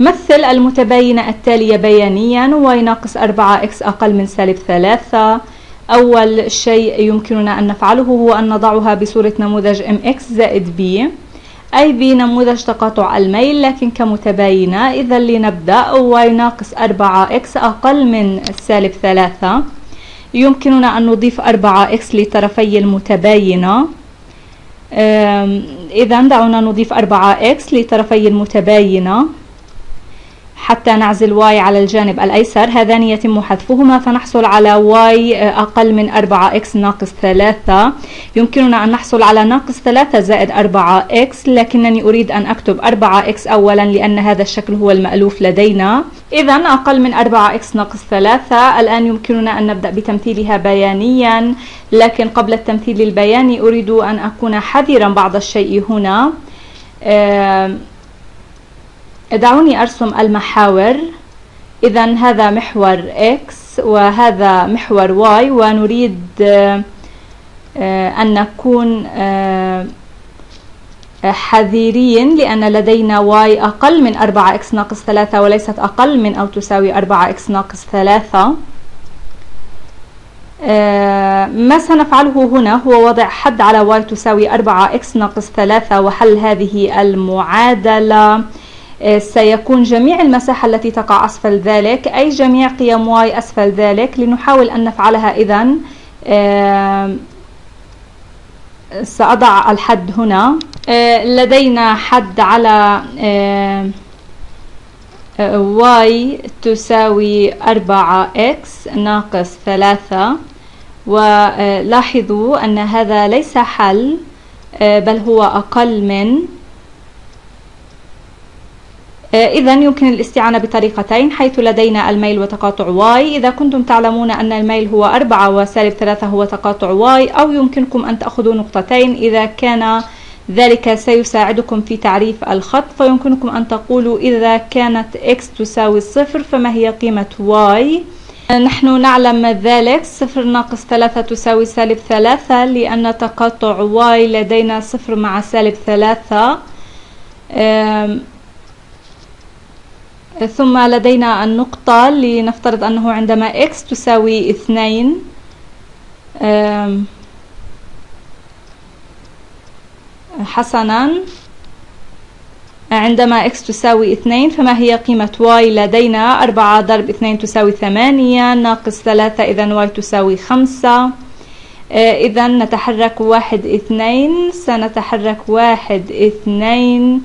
مثل المتباينة التالية بيانيا y ناقص 4x أقل من سالب 3 أول شيء يمكننا أن نفعله هو أن نضعها بصورة نموذج mx زائد b. أي بنموذج تقاطع الميل لكن كمتباينة إذا لنبدأ. y ناقص 4x أقل من سالب 3 يمكننا أن نضيف 4x لطرفي المتباينة. إذا دعونا نضيف 4x لطرفي المتباينة. حتى نعزل y على الجانب الأيسر. هذان يتم حذفهما. فنحصل على y أقل من 4x ناقص 3 يمكننا أن نحصل على ناقص 3 زائد 4x لكنني أريد أن أكتب 4x أولا لأن هذا الشكل هو المألوف لدينا. إذا أقل من 4x ناقص 3 الآن يمكننا أن نبدأ بتمثيلها بيانيا. لكن قبل التمثيل البياني أريد أن أكون حذرا بعض الشيء هنا. دعوني أرسم المحاور. إذا هذا محور X وهذا محور Y ونريد آه، أن نكون آه، حذرين لأن لدينا y أقل من 4x ناقص 3 وليست أقل من أو تساوي 4x ناقص 3 آه، ما سنفعله هنا؟ هو وضع حد على y تساوي 4x ناقص 3 وحل هذه المعادلة. سيكون جميع المساحة التي تقع أسفل ذلك أي جميع قيم y أسفل ذلك لنحاول أن نفعلها إذن. آه، سأضع الحد هنا. آه، لدينا حد على y تساوي 4x ناقص 3 ولاحظوا أن هذا ليس حل بل هو أقل من آه، إذا يمكن الاستعانة بطريقتين حيث لدينا الميل وتقاطع y إذا كنتم تعلمون أن الميل هو 4 وسالب 3 هو تقاطع y أو يمكنكم أن تأخذوا نقطتين إذا كان ذلك سيساعدكم في تعريف الخط. فيمكنكم أن تقولوا إذا كانت x تساوي صفر فما هي قيمة y نحن نعلم ذلك. صفر ناقص ثلاثة تساوي سالب ثلاثة لأن تقاطع y لدينا صفر مع سالب ثلاثة. ثم لدينا النقطة لنفترض أنه عندما x تساوي اثنين حسنا عندما x تساوي اثنين فما هي قيمة y لدينا؟ أربعة ضرب اثنين تساوي ثمانية ناقص ثلاثة إذا y تساوي خمسة. آه، إذا نتحرك واحد اثنين سنتحرك واحد اثنين.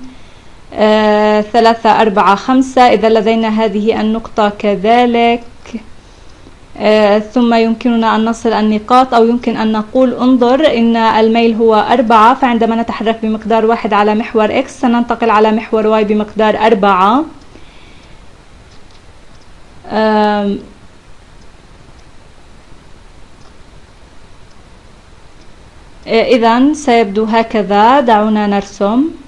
آه، ثلاثة أربعة خمسة. إذا لدينا هذه النقطة كذلك. آه، ثم يمكننا أن نصل النقاط أو يمكن أن نقول انظر إن الميل هو أربعة فعندما نتحرك بمقدار واحد على محور x سننتقل على محور y بمقدار أربعة. إذا سيبدو هكذا. دعونا نرسم. آه،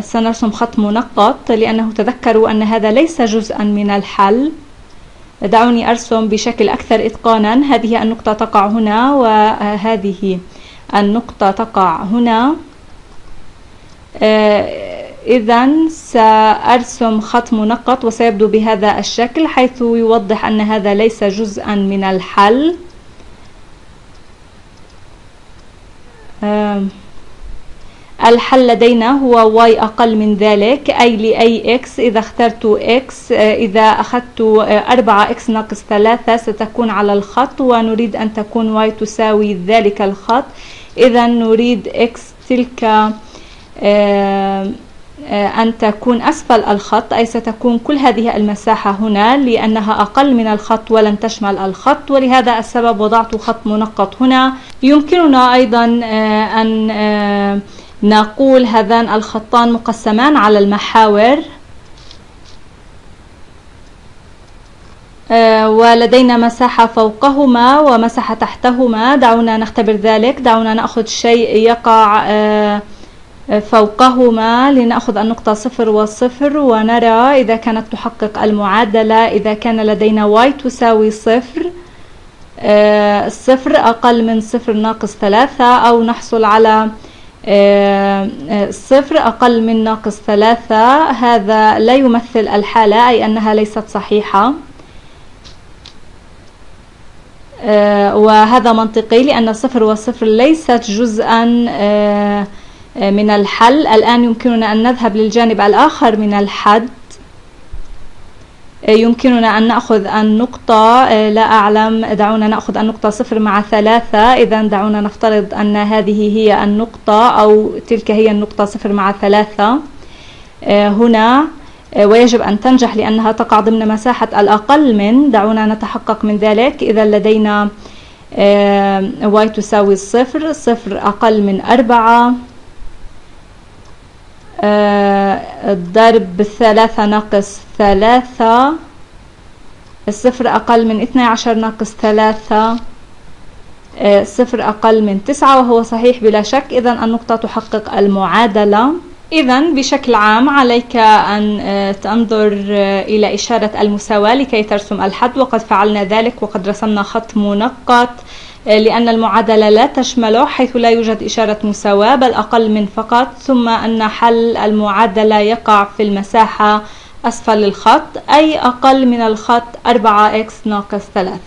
سنرسم خط منقط لأنه تذكروا أن هذا ليس جزءا من الحل. دعوني أرسم بشكل أكثر إتقانا. هذه النقطة تقع هنا وهذه النقطة تقع هنا. آه، إذا سأرسم خط منقط وسيبدو بهذا الشكل حيث يوضح أن هذا ليس جزءا من الحل. الحل لدينا هو y أقل من ذلك أي لأي x إذا اخترت x إذا أخذت 4x ناقص 3 ستكون على الخط ونريد أن تكون y تساوي ذلك الخط. إذا نريد x تلك آه، آه، أن تكون أسفل الخط أي ستكون كل هذه المساحة هنا لأنها أقل من الخط ولن تشمل الخط. ولهذا السبب وضعت خط منقط هنا. يمكننا أيضا آه، أن نقول هذان الخطان مقسمان على المحاور. آه، ولدينا مساحة فوقهما ومساحة تحتهما. دعونا نختبر ذلك. دعونا نأخذ شيء يقع آه، فوقهما لنأخذ النقطة صفر وصفر ونرى إذا كانت تحقق المعادلة. إذا كان لدينا y تساوي صفر آه، صفر أقل من صفر ناقص ثلاثة أو نحصل على صفر أقل من ناقص ثلاثة. هذا لا يمثل الحالة أي أنها ليست صحيحة. وهذا منطقي لأن صفر وصفر ليست جزءا من الحل. الآن يمكننا أن نذهب للجانب الآخر من الحد. يمكننا أن نأخذ النقطة لا أعلم. دعونا نأخذ النقطة صفر مع ثلاثة. إذا دعونا نفترض أن هذه هي النقطة أو تلك هي النقطة صفر مع ثلاثة. هنا ويجب أن تنجح لأنها تقع ضمن مساحة الأقل من. دعونا نتحقق من ذلك. إذا لدينا y تساوي الصفر صفر أقل من أربعة. ضرب ثلاثة ناقص ثلاثة. الصفر أقل من اثني عشر ناقص ثلاثة. صفر أقل من تسعة وهو صحيح بلا شك. إذا النقطة تحقق المعادلة. إذا بشكل عام عليك أن تنظر إلى إشارة المساواة لكي ترسم الحد. وقد فعلنا ذلك وقد رسمنا خط منقط. لأن المعادلة لا تشمله حيث لا يوجد إشارة مساواة بل أقل من فقط ثم أن حل المعادلة يقع في المساحة أسفل الخط أي أقل من الخط 4x ناقص 3